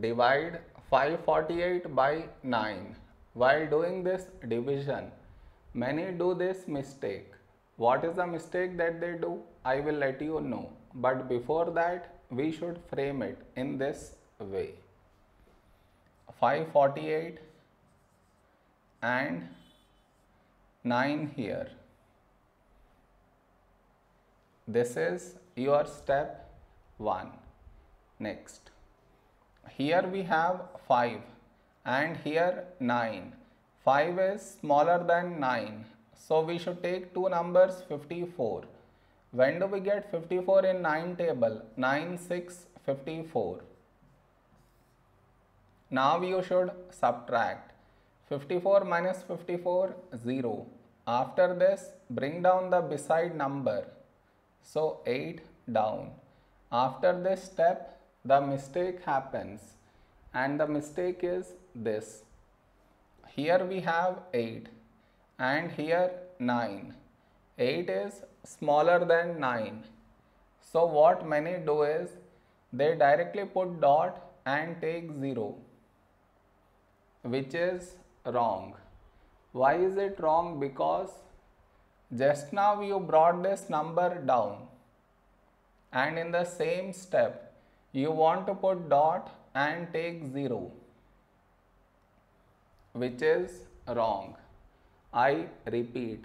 divide 548 by 9. While doing this division, many do this mistake. What is the mistake that they do? I will let you know. But before that, we should frame it in this way. 548 and 9 here. This is your step 1. Next, here we have 5 and here 9. 5 is smaller than 9. So we should take two numbers 54. When do we get 54 in 9 table? 9, 6, 54. Now you should subtract 54 minus 54 0. After this bring down the beside number. So 8 down. After this step the mistake happens and the mistake is this. Here we have 8 and here 9. 8 is smaller than 9. So what many do is they directly put dot and take 0 which is wrong. Why is it wrong? Because just now you brought this number down and in the same step you want to put dot and take 0 which is wrong. I repeat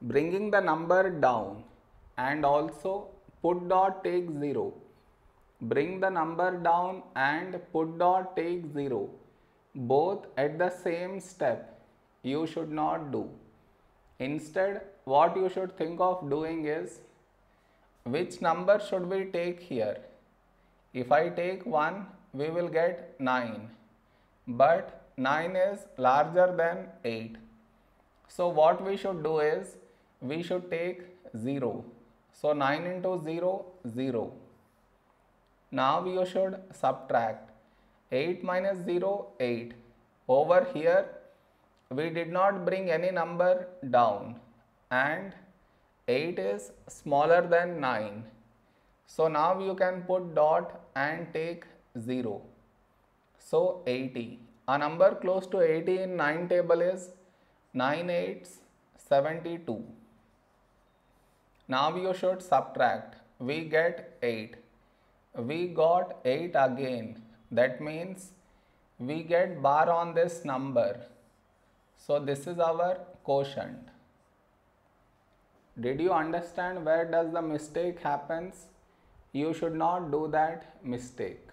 bringing the number down and also put dot take 0 bring the number down and put dot take 0 both at the same step you should not do. Instead what you should think of doing is which number should we take here if I take 1 we will get 9 but 9 is larger than 8 so what we should do is we should take 0 so 9 into 0 0 now you should subtract. 8 minus 0 8 over here we did not bring any number down. And 8 is smaller than 9 so now you can put dot and take 0 so 80 a number close to 80 in 9 table is 9 8s 72 now you should subtract. We get 8 we got 8 again. That means we get bar on this number. So this is our quotient. Did you understand where does the mistake happens you should not do that mistake